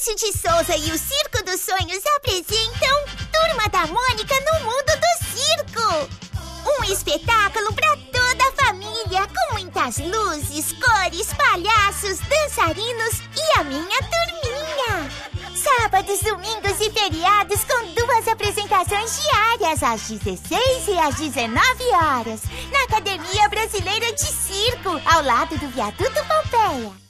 Maurício de Souza e o Circo dos Sonhos apresentam Turma da Mônica no Mundo do Circo. Um espetáculo para toda a família, com muitas luzes, cores, palhaços, dançarinos e a minha turminha. Sábados, domingos e feriados com duas apresentações diárias, às 16 e às 19 horas, na Academia Brasileira de Circo, ao lado do Viaduto Pompeia.